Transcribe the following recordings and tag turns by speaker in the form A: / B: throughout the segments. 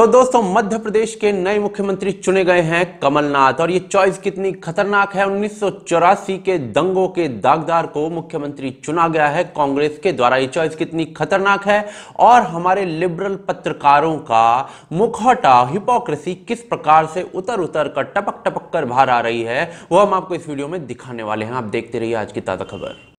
A: तो दोस्तों मध्य प्रदेश के नए मुख्यमंत्री चुने गए हैं कमलनाथ। और ये चॉइस कितनी खतरनाक है, उन्नीस सौ चौरासी के दंगों के दागदार को मुख्यमंत्री चुना गया है कांग्रेस के द्वारा। ये चॉइस कितनी खतरनाक है? और हमारे लिबरल पत्रकारों का मुखौटा हिपोक्रेसी किस प्रकार से उतर उतर कर टपक टपक कर बाहर आ रही है, वो हम आपको इस वीडियो में दिखाने वाले हैं। आप देखते रहिए आज की ताज़ा खबर।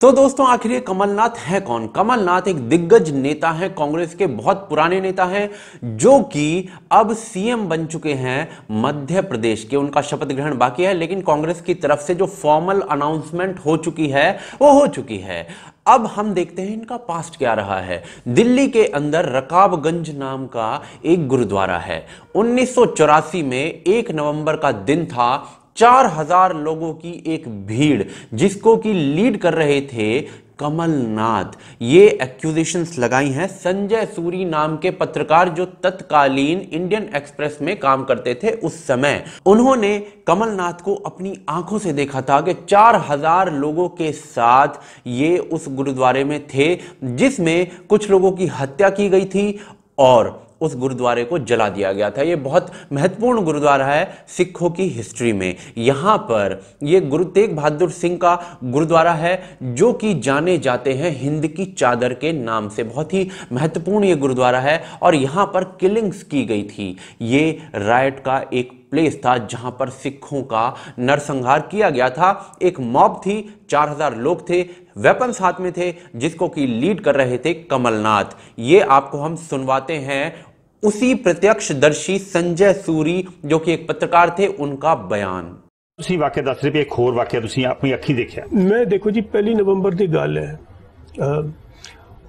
A: तो दोस्तों, आखिर ये कमलनाथ है कौन? कमलनाथ एक दिग्गज नेता है, कांग्रेस के बहुत पुराने नेता हैं, जो कि अब सीएम बन चुके हैं मध्य प्रदेश के। उनका शपथ ग्रहण बाकी है, लेकिन कांग्रेस की तरफ़ से जो फॉर्मल अनाउंसमेंट हो चुकी है, वो हो चुकी है। अब हम देखते हैं इनका पास्ट क्या रहा है। दिल्ली के अंदर रकाबगंज नाम का एक गुरुद्वारा है। उन्नीस सौ चौरासी में एक नवंबर का दिन था चार हज़ार लोगों की एक भीड़ जिसको कि लीड कर रहे थे कमलनाथ। ये एक्यूजेशंस लगाई हैं। संजय सूरी नाम के पत्रकार जो तत्कालीन इंडियन एक्सप्रेस में काम करते थे उस समय, उन्होंने कमलनाथ को अपनी आँखों से देखा था कि चार हज़ार लोगों के साथ ये उस गुरुद्वारे में थे, जिसमें कुछ लोगों की हत्या की गई थी और उस गुरुद्वारे को जला दिया गया था। ये बहुत महत्वपूर्ण गुरुद्वारा है सिखों की हिस्ट्री में। यहाँ पर ये गुरु तेग बहादुर सिंह का गुरुद्वारा है, जो कि जाने जाते हैं हिंद की चादर के नाम से। बहुत ही महत्वपूर्ण ये गुरुद्वारा है और यहाँ पर किलिंग्स की गई थी। ये राइट का एक प्लेस था जहाँ पर सिखों का नरसंहार किया गया था। एक मॉब थी 4000 लोग थे वेपन्स हाथ में थे, जिसको कि लीड कर रहे थे कमलनाथ। ये आपको हम सुनवाते हैं उसी प्रत्यक्षदर्शी संजय सूरी जो कि एक पत्रकार थे उनका बयान
B: ਤੁਸੀਂ ਵਾਕਿਆ ਦੱਸ ਰਹੇ ਵੀ ਇੱਕ ਹੋਰ ਵਾਕਿਆ ਤੁਸੀਂ ਆਪਣੀ ਅੱਖੀ ਦੇਖਿਆ
C: ਮੈਂ ਦੇਖੋ ਜੀ ਪਹਿਲੀ ਨਵੰਬਰ ਦੀ ਗੱਲ ਹੈ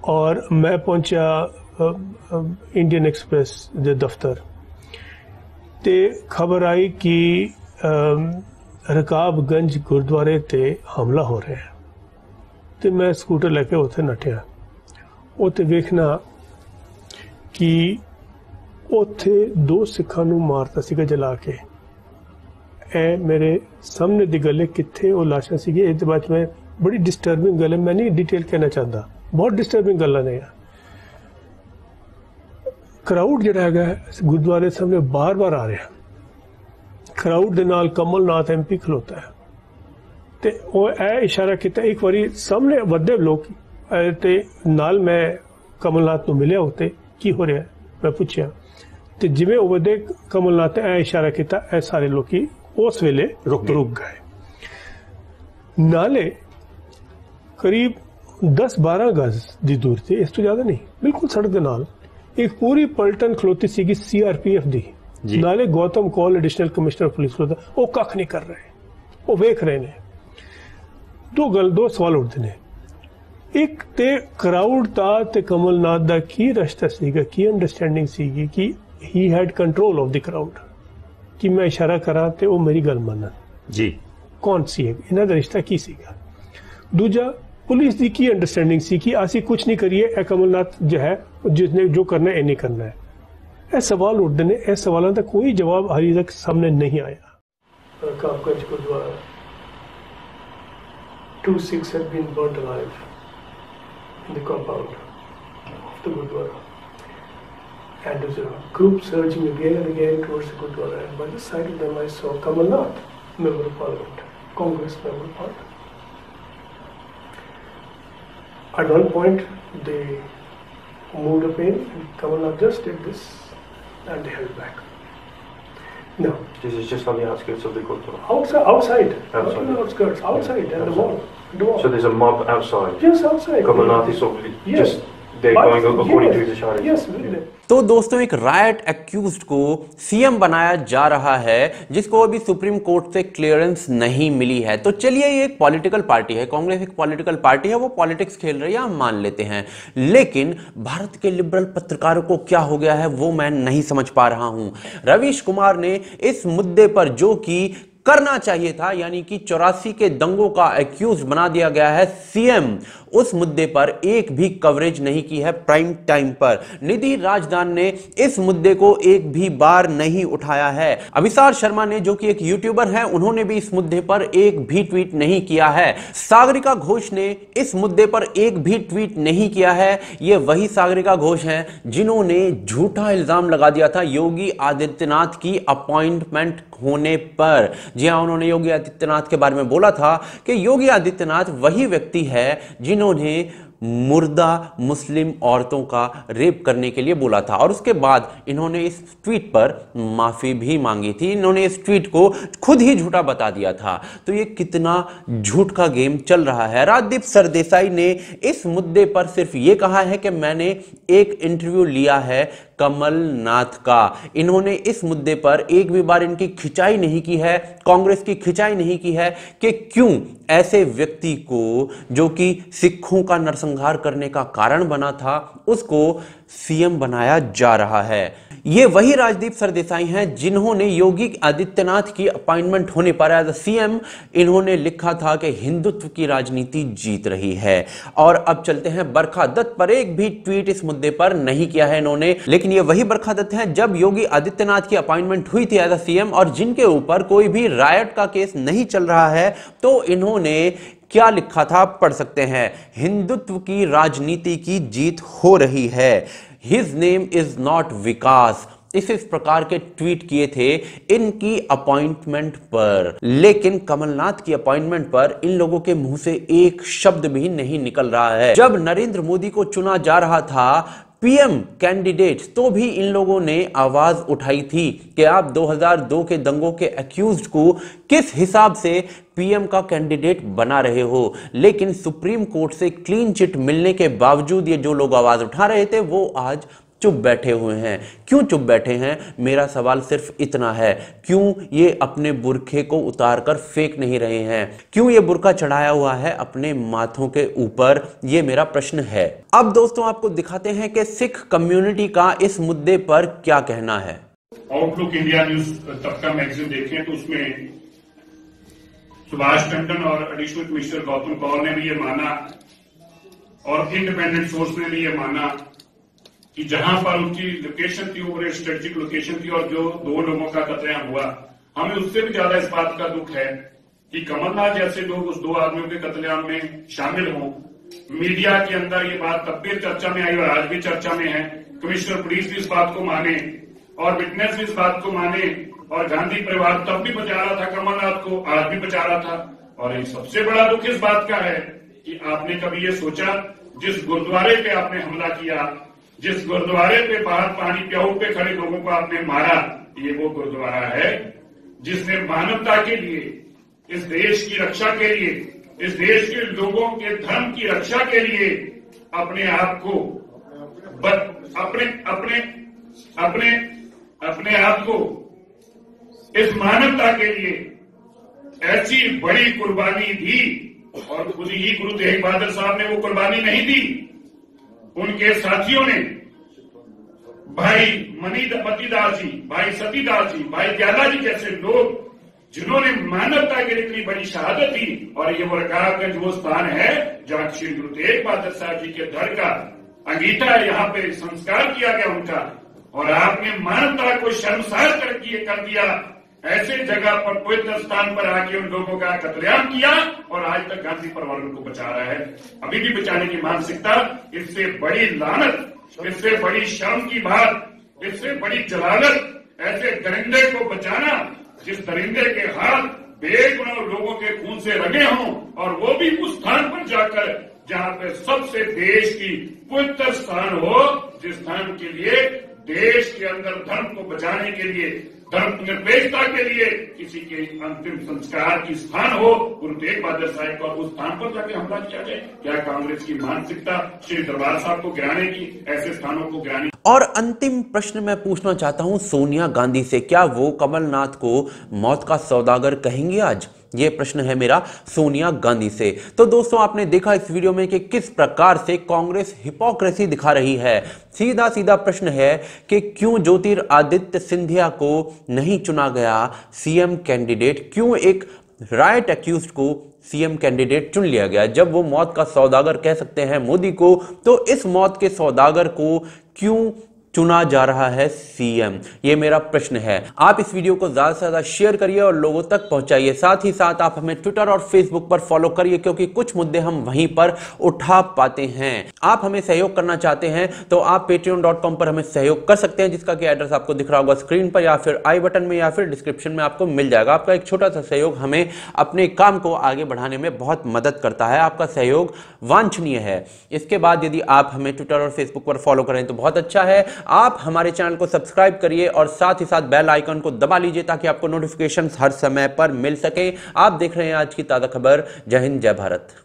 C: ਔਰ ਮੈਂ ਪਹੁੰਚਿਆ ਇੰਡੀਅਨ ਐਕਸਪ੍ਰੈਸ ਦੇ ਦਫ਼ਤਰ ਤੇ ਖਬਰ ਆਈ ਕਿ ਰਕਾਬਗੰਜ ਗੁਰਦੁਆਰੇ ਤੇ ਹਮਲਾ ਹੋ ਰਿਹਾ ਹੈ ਤੇ ਮੈਂ ਸਕੂਟਰ ਲੈ ਕੇ ਉੱਥੇ ਨੱਠਿਆ ਉੱਥੇ ਵੇਖਣਾ ਕਿ ਉੱਥੇ ਦੋ ਸਿੱਖਾਂ ਨੂੰ ਮਾਰਤਾ ਸੀਗਾ ਜਲਾ ਕੇ। ਐ ਮੇਰੇ ਸਾਹਮਣੇ ਦੀ ਗੱਲ ਹੈ, ਕਿੱਥੇ ਉਹ ਲਾਸ਼ਾਂ ਸੀਗੀ ਇਹਦੇ ਤੇ ਬਾਅਦ ਮੈਂ ਬੜੀ ਡਿਸਟਰਬਿੰਗ ਗੱਲ ਹੈ, ਮੈਂ ਨਹੀਂ ਡਿਟੇਲ ਕਹਿਣਾ ਚਾਹੁੰਦਾ। ਬਹੁਤ ਡਿਸਟਰਬਿੰਗ ਗੱਲਾਂ ਨੇ ਕਰਾਊਡ ਜਿਹੜਾ ਹੈਗਾ, ਗੁਰਦੁਆਰੇ ਸਾਹਮਣੇ ਬਾਰ-ਬਾਰ ਆ ਰਿਹਾ। ਕਰਾਊਡ ਦੇ ਨਾਲ ਕਮਲਨਾਥ ਐਮਪੀ ਖਲੋਤਾ ਹੈ। ਤੇ ਉਹ ਇਹ ਇਸ਼ਾਰਾ ਕੀਤਾ, ਇੱਕ ਵਾਰੀ ਸਾਹਮਣੇ ਵੱਡੇ ਲੋਕ ਤੇ ਨਾਲ ਮੈਂ ਕਮਲਨਾਥ ਨੂੰ ਮਿਲਿਆ ਉੱਤੇ ਕੀ ਹੋ ਰਿਹਾ ਮੈਂ ਪੁੱਛਿਆ। ਤੇ ਜਿਵੇਂ ਉਹ ਵੱਡੇ ਕਮਲਨਾਥ ਐ ਇਸ਼ਾਰਾ ਕੀਤਾ ਐ ਸਾਰੇ ਲੋਕੀ ਉਸ ਵੇਲੇ ਰੁਕ ਰੁਕ ਗਏ ਨਾਲੇ ਕਰੀਬ 10-12 ਗਜ਼ ਦੀ ਦੂਰ ਤੇ ਇਸ ਤੋਂ ਜ਼ਿਆਦਾ ਨਹੀਂ ਬਿਲਕੁਲ ਸੜਕ ਦੇ ਨਾਲ ਇੱਕ ਪੂਰੀ ਪਲਟਨ ਖਲੋਤੀ ਸੀਗੀ ਸੀਆਰਪੀਐਫ ਦੀ ਨਾਲੇ ਗੌਤਮ ਕੋਲ ਐਡੀਸ਼ਨਲ ਕਮਿਸ਼ਨਰ ਪੁਲਿਸ ਖਲੋਤਾ ਉਹ ਕੱਖ ਨਹੀਂ ਕਰ ਰਹੇ ਉਹ ਵੇਖ ਰਹੇ ਨੇ ਦੋ ਗੱਲ ਦੋ ਸਵਾਲ ਉੱਠਦੇ ਨੇ ਇੱਕ ਤੇ ਕਰਾਊਡ ਦਾ ਤੇ ਕਮਲਨਾਥ ਦਾ ਕੀ ਰਸ਼ਤਾ ਸੀਗਾ ਕੀ ਅੰਡਰਸਟੈਂਡਿੰਗ ਸੀਗੀ ਕਿ He had control of the crowd ਕਿ ਮੈਂ ਇਸ਼ਾਰਾ ਕਰਾਂ ਤੇ ਉਹ ਮੇਰੀ ਗੱਲ ਮੰਨਣ
B: ਜੀ
C: ਕੌਣ ਸੀ ਇਹਨਾਂ ਦਾ ਰਿਸ਼ਤਾ ਕੀ ਸੀਗਾ ਦੂਜਾ ਪੁਲਿਸ ਦੀ ਕੀ ਅੰਡਰਸਟੈਂਡਿੰਗ ਸੀ ਕਿ ਅਸੀਂ ਕੁਝ ਨਹੀਂ ਕਰੀਏ ਇਹ ਕਮਲਨਾਥ ਜੋ ਹੈ ਜਿਸਨੇ ਜੋ ਕਰਨਾ ਇਹ ਨਹੀਂ ਕਰਨਾ ਹੈ ਇਹ ਸਵਾਲ ਉੱਠਦੇ ਨੇ ਇਹ ਸਵਾਲਾਂ ਦਾ ਕੋਈ ਜਵਾਬ ਹਾਲੇ ਤੱਕ ਸਾਹਮਣੇ ਨਹੀਂ ਆਇਆ ਕਾਪਕੰਜ Gurdwara two Sikhs have been burnt alive in the compound of the Gurdwara. And there's a group surging again and again towards the Gurdwara. And by the side of them, I saw Kamal Nath, Member of Parliament, Congress Member of Parliament. At one point, they moved up in, and Kamal Nath just did this, and they held back. No.
D: This is just on the outskirts of the Gurdwara.
C: Outside, outside,
D: Outside.
C: not on the outskirts, outside, and the
D: Outside.
C: wall, the wall.
D: So there's a mob outside.
C: Yes, outside.
D: Kamalnath is sort of
C: Yes.
D: just
A: तो दोस्तों एक riot accused को CM बनाया जा रहा है जिसको अभी सुप्रीम कोर्ट से क्लियरेंस नहीं मिली है। तो चलिए ये एक पॉलिटिकल पार्टी है। कांग्रेस एक पॉलिटिकल पार्टी है वो पॉलिटिक्स खेल रही है हम मान लेते हैं। लेकिन भारत के लिबरल पत्रकारों को क्या हो गया है वो मैं नहीं समझ पा रहा हूँ। रवीश कुमार ने इस मुद्दे पर जो कि करना चाहिए था, यानी कि चौरासी के दंगों का एक्यूज बना दिया गया है। सीएम उस मुद्दे पर एक भी कवरेज नहीं की है प्राइम टाइम पर। निधि राजदान ने इस मुद्दे को एक भी बार नहीं उठाया है। अभिसार शर्मा ने, जो कि एक यूट्यूबर है, उन्होंने भी इस मुद्दे पर एक भी ट्वीट नहीं किया है। सागरिका घोष ने इस मुद्दे पर एक भी ट्वीट नहीं किया है। यह वही सागरिका घोष हैं जिन्होंने झूठा इल्ज़ाम लगा दिया था योगी आदित्यनाथ की अपॉइंटमेंट होने पर। जी हाँ उन्होंने योगी आदित्यनाथ के बारे में बोला था कि योगी आदित्यनाथ वही व्यक्ति है जिन्होंने मुर्दा मुस्लिम औरतों का रेप करने के लिए बोला था। और उसके बाद इन्होंने इस ट्वीट पर माफ़ी भी मांगी थी। इन्होंने इस ट्वीट को खुद ही झूठा बता दिया था। तो ये कितना झूठ का गेम चल रहा है। राजदीप सरदेसाई ने इस मुद्दे पर सिर्फ़ ये कहा है कि मैंने एक इंटरव्यू लिया है कमलनाथ का। इन्होंने इस मुद्दे पर एक भी बार इनकी खिंचाई नहीं की है, कांग्रेस की खिंचाई नहीं की है कि क्यों ऐसे व्यक्ति को जो कि सिखों का नरसंहार करने का कारण बना था, उसको सीएम बनाया जा रहा है। ये वही राजदीप सरदेसाई हैं जिन्होंने योगी आदित्यनाथ की अपॉइंटमेंट होने पर एज सीएम, इन्होंने लिखा था कि हिंदुत्व की राजनीति जीत रही है। और अब चलते हैं बरखा दत्त पर। एक भी ट्वीट इस मुद्दे पर नहीं किया है इन्होंने। लेकिन ये वही बरखा दत्त हैं जब योगी आदित्यनाथ की अपॉइंटमेंट हुई थी एज सीएम और जिनके ऊपर कोई भी रायट का केस नहीं चल रहा है तो इन्होंने क्या लिखा था पढ़ सकते हैं। हिंदुत्व की राजनीति की जीत हो रही है। His name is not Vikas इस इस प्रकार के ट्वीट किए थे इनकी अपॉइंटमेंट पर। लेकिन कमलनाथ की अपॉइंटमेंट पर इन लोगों के मुँह से एक शब्द भी नहीं निकल रहा है। जब नरेंद्र मोदी को चुना जा रहा था पीएम कैंडिडेट तो भी इन लोगों ने आवाज़ उठाई थी कि आप 2002 के दंगों के अक्यूज को किस हिसाब से पीएम का कैंडिडेट बना रहे हो? लेकिन सुप्रीम कोर्ट से क्लीन चिट मिलने के बावजूद ये जो लोग आवाज़ उठा रहे थे, वो आज चुप बैठे हुए हैं। क्यों चुप बैठे हैं? मेरा सवाल सिर्फ़ इतना है, क्यों ये अपने बुरखे को उतार कर फेंक नहीं रहे हैं? क्यों ये बुरका चढ़ाया हुआ है अपने माथों के ऊपर? ये मेरा प्रश्न है। अब दोस्तों, आपको दिखाते हैं कि सिख कम्युनिटी का इस मुद्दे पर क्या कहना है।
E: आउटलुक इंडिया न्यूज़ तबका मैगजीन देखें तो उसमें सुभाष टंडन और एडिशनल कमिश्नर गौतम कौर ने भी ये माना और इंडिपेंडेंट सोर्स ने भी ये माना। कि जहाँ पर उनकी लोकेशन थी, वो स्ट्रेटेजिक लोकेशन थी और जो दो लोगों का कतलेआम हुआ, हमें उससे भी ज़्यादा इस बात का दुख है कि कमलनाथ जैसे लोग उस दो आदमियों के कतलेआम में शामिल हों। मीडिया के अंदर ये बात तब भी चर्चा में आई और आज भी चर्चा में है। कमिश्नर पुलिस भी इस बात को माने और विटनेस भी इस बात को माने और गांधी परिवार तब भी बचा रहा था, कमलनाथ को आज भी बचा रहा था। और एक सबसे बड़ा दुख इस बात का है कि आपने कभी ये सोचा, जिस गुरुद्वारे पे आपने हमला किया जिस गुरुद्वारे पे बाहर पानी प्याऊ पे खड़े लोगों को आपने मारा, ये वो गुरुद्वारा है, जिसने मानवता के लिए, इस देश की रक्षा के लिए, इस देश के लोगों के धर्म की रक्षा के लिए अपने आप को अपने अपने अपने अपने आप को इस मानवता के लिए ऐसी बड़ी कुर्बानी दी, और खुद ही गुरु तेग बहादुर साहब ने वो कुर्बानी नहीं दी। उनके साथियों ने भाई मनी पतिदास जी, भाई सतीदास जी, भाई ज्ञादा जी जैसे लोग, जिन्होंने मानवता के लिए इतनी बड़ी शहादत दी, और ये मुरकाबगंज वो स्थान है, जहाँ श्री गुरु तेग बहादुर साहब जी के धर का अंगीठा यहाँ पे संस्कार किया गया उनका, और आपने मानवता को शर्मसार कर दिया ऐसे जगह पर पवित्र स्थान पर आके उन लोगों का कतलेआम किया और आज तक गांधी परिवार उनको बचा रहा है। अभी भी बचाने की मानसिकता, इससे बड़ी लानत, इससे बड़ी शर्म की बात, इससे बड़ी जलालत, ऐसे दरिंदे को बचाना, जिस दरिंदे के हाथ बेगुनाह लोगों के खून से रंगे हों और वो भी उस स्थान पर जाकर जहाँ पे सबसे देश की पवित्र स्थान हो, जिस स्थान के लिए देश के अंदर धर्म को बचाने के लिए धर्मनिरपेक्षता के लिए किसी के अंतिम संस्कार की स्थान हो, गुरु तेग बहादुर साहब का उस स्थान पर जाके हमला किया जाए। क्या कांग्रेस की मानसिकता श्री दरबार साहब को गिराने की, ऐसे स्थानों को गिराने
A: और अंतिम प्रश्न मैं पूछना चाहता हूँ, सोनिया गांधी से क्या वो कमलनाथ को मौत का सौदागर कहेंगे आज? ये प्रश्न है मेरा सोनिया गांधी से। तो दोस्तों, आपने देखा इस वीडियो में कि किस प्रकार से कांग्रेस हिपोक्रेसी दिखा रही है। सीधा सीधा प्रश्न है कि क्यों ज्योतिरादित्य सिंधिया को नहीं चुना गया सीएम कैंडिडेट? क्यों एक राइट अक्यूज को सीएम कैंडिडेट चुन लिया गया? जब वो मौत का सौदागर कह सकते हैं मोदी को तो इस मौत के सौदागर को क्यों चुना जा रहा है सीएम ये मेरा प्रश्न है। आप इस वीडियो को ज़्यादा से ज़्यादा शेयर करिए और लोगों तक पहुंचाइए। साथ ही साथ आप हमें ट्विटर और फेसबुक पर फॉलो करिए, क्योंकि कुछ मुद्दे हम वहीं पर उठा पाते हैं। आप हमें सहयोग करना चाहते हैं तो आप पेट्रियन पर हमें सहयोग कर सकते हैं, जिसका कि एड्रेस आपको दिख रहा होगा स्क्रीन पर, या फिर आई बटन में, या फिर डिस्क्रिप्शन में आपको मिल जाएगा। आपका एक छोटा सा सहयोग हमें अपने काम को आगे बढ़ाने में बहुत मदद करता है। आपका सहयोग वांछनीय है। इसके बाद यदि आप हमें ट्विटर और फेसबुक पर फॉलो करें तो बहुत अच्छा है। आप हमारे चैनल को सब्सक्राइब करिए और साथ ही साथ बेल आइकन को दबा लीजिए ताकि आपको नोटिफिकेशन हर समय पर मिल सके। आप देख रहे हैं आज की ताज़ा खबर। जय हिंद, जय भारत।